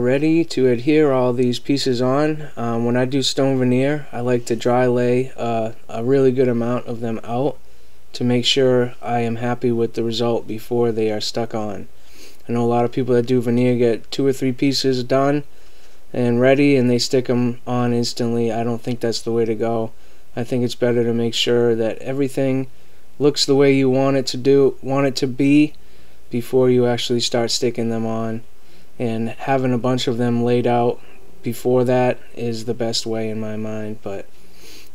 ready to adhere all these pieces on. Um, when I do stone veneer, I like to dry lay uh, a really good amount of them out to make sure I am happy with the result before they are stuck on. I know a lot of people that do veneer get two or three pieces done and ready and they stick them on instantly. I don't think that's the way to go. I think it's better to make sure that everything looks the way you want it to do, want it to be before you actually start sticking them on. And having a bunch of them laid out before that is the best way in my mind. But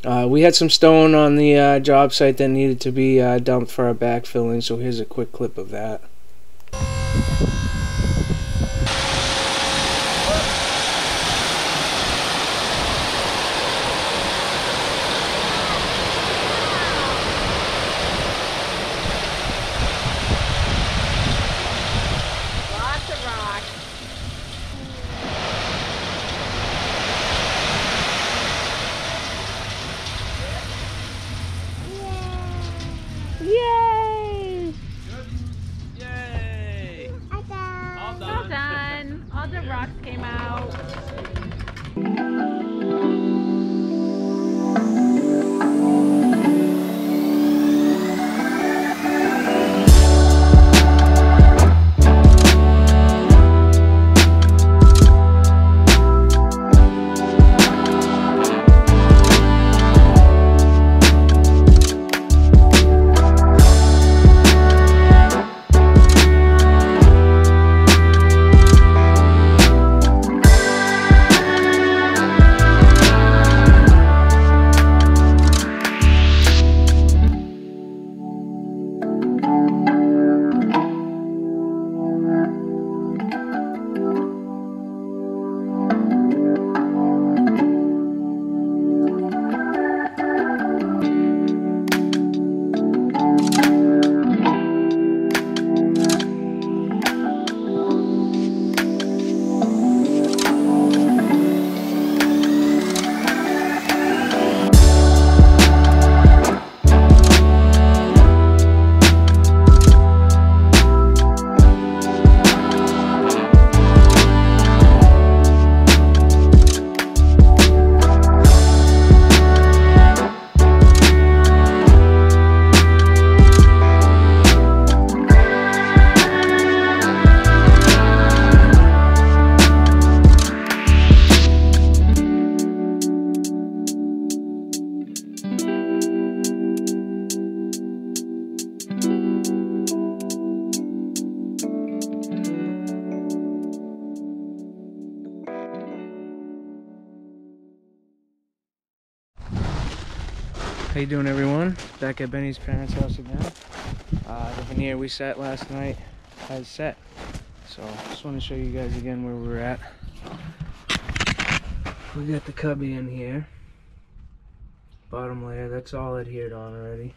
uh, we had some stone on the uh, job site that needed to be uh, dumped for our backfilling, so here's a quick clip of that. How you doing everyone? Back at Benny's parents' house again. Uh, the veneer we set last night has set. So just want to show you guys again where we're at. We got the cubby in here. Bottom layer, that's all adhered on already.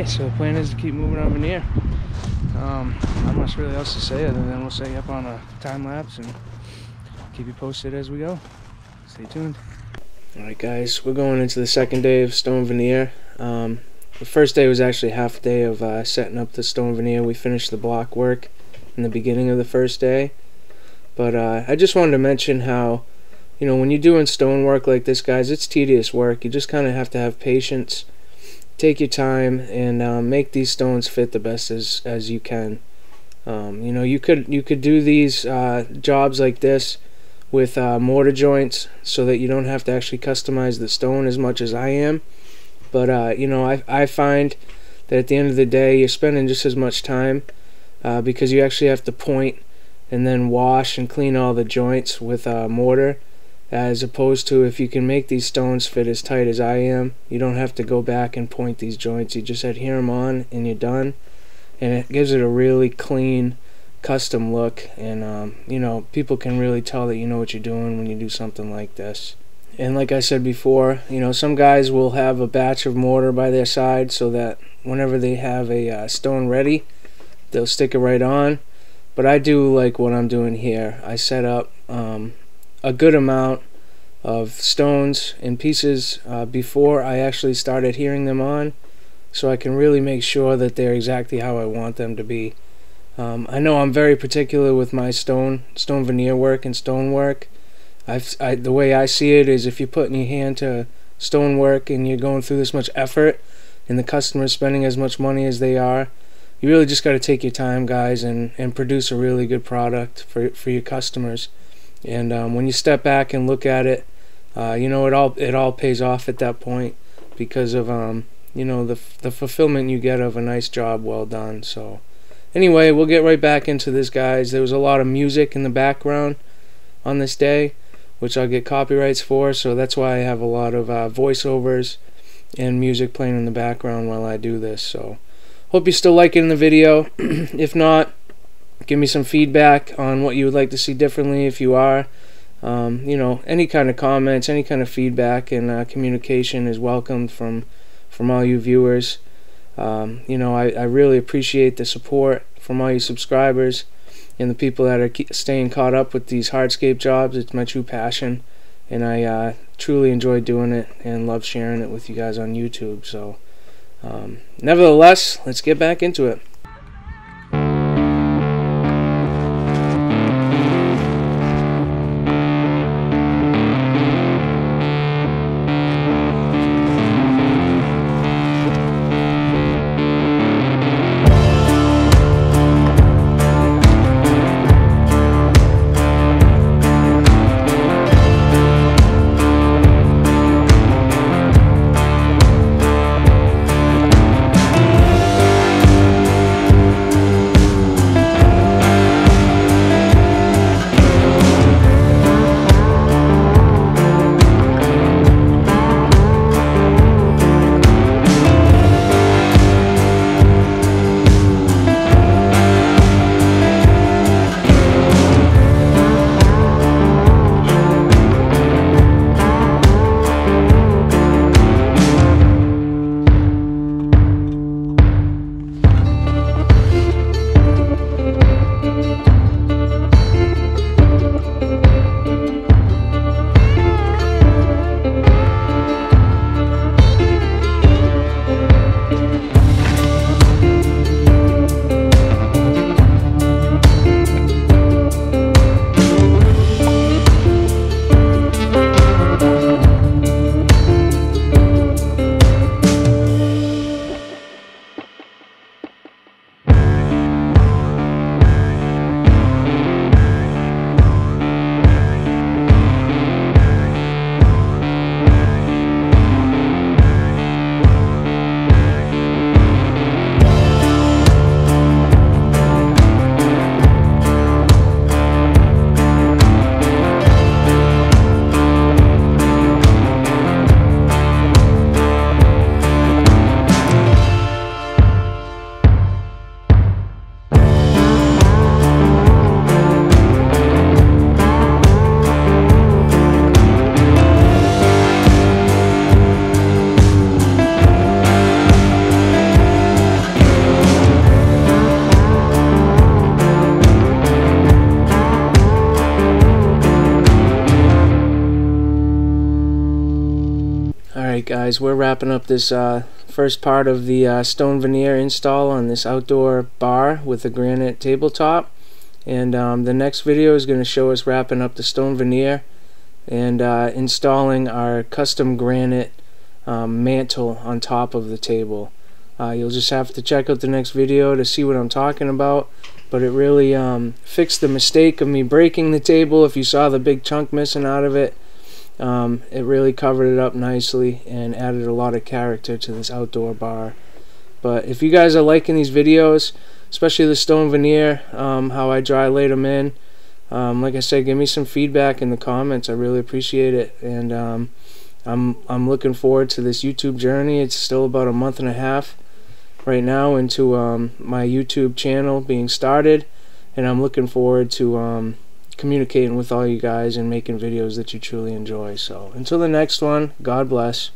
Alright, so the plan is to keep moving on veneer. Um, not much really else to say other than we'll you up on a time lapse and keep you posted as we go. Stay tuned. Alright guys, we're going into the second day of stone veneer. Um, the first day was actually half a day of uh, setting up the stone veneer. We finished the block work in the beginning of the first day. But uh, I just wanted to mention how, you know, when you're doing stone work like this, guys, it's tedious work. You just kind of have to have patience take your time and um, make these stones fit the best as as you can. Um, you know, you could you could do these uh, jobs like this with uh, mortar joints so that you don't have to actually customize the stone as much as I am. But uh, you know, I I find that at the end of the day, you're spending just as much time uh, because you actually have to point and then wash and clean all the joints with a mortar as opposed to if you can make these stones fit as tight as I am you don't have to go back and point these joints. You just adhere them on and you're done. And it gives it a really clean custom look. And um, you know people can really tell that you know what you're doing when you do something like this. And like I said before you know some guys will have a batch of mortar by their side so that whenever they have a uh, stone ready they'll stick it right on. But I do like what I'm doing here. I set up um, a good amount of stones and pieces uh, before I actually start adhering them on so I can really make sure that they're exactly how I want them to be um, I know I'm very particular with my stone stone veneer work and stone work. I've, I, the way I see it is if you're putting your hand to stone work and you're going through this much effort and the customer's spending as much money as they are, you really just got to take your time, guys, and, and produce a really good product for, for your customers. And um, when you step back and look at it, uh, you know it all it all pays off at that point because of um, you know the the fulfillment you get of a nice job well done. So. Anyway, we'll get right back into this, guys. There was a lot of music in the background on this day, which I'll get copyrights for, so that's why I have a lot of uh, voiceovers and music playing in the background while I do this. So, hope you're still liking the video. if not, give me some feedback on what you would like to see differently if you are. Um, you know, any kind of comments, any kind of feedback and uh, communication is welcomed from from all you viewers. Um, you know, I, I really appreciate the support from all you subscribers and the people that are staying caught up with these hardscape jobs. It's my true passion, and I uh, truly enjoy doing it and love sharing it with you guys on YouTube. So, um, nevertheless, let's get back into it. Guys, we're wrapping up this uh, first part of the uh, stone veneer install on this outdoor bar with a granite tabletop. And um, the next video is going to show us wrapping up the stone veneer and uh, installing our custom granite um, mantle on top of the table. Uh, you'll just have to check out the next video to see what I'm talking about. But it really um, fixed the mistake of me breaking the table if you saw the big chunk missing out of it. Um, it really covered it up nicely and added a lot of character to this outdoor bar. But if you guys are liking these videos, especially the stone veneer, um, how I dry laid them in. Um, like I said, give me some feedback in the comments. I really appreciate it, and um, I'm I'm looking forward to this YouTube journey. It's still about a month and a half right now into um, my YouTube channel being started, and I'm looking forward to um, communicating with all you guys and making videos that you truly enjoy. So until the next one, God bless.